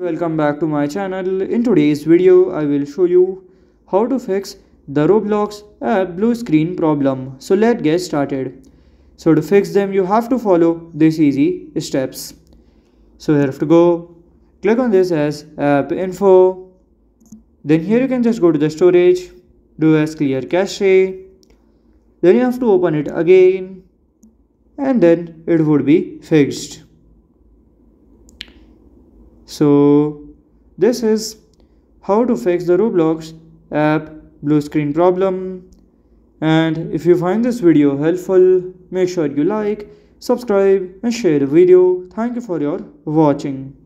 Welcome back to my channel. In today's video, I will show you how to fix the Roblox app blue screen problem. So let's get started. So to fix them, you have to follow these easy steps. So you have to go, click on this as app info. Then here you can just go to the storage, do as clear cache. Then you have to open it again and then it would be fixed so this is how to fix the roblox app blue screen problem. And if you find this video helpful make sure you like subscribe and share the video. Thank you for your watching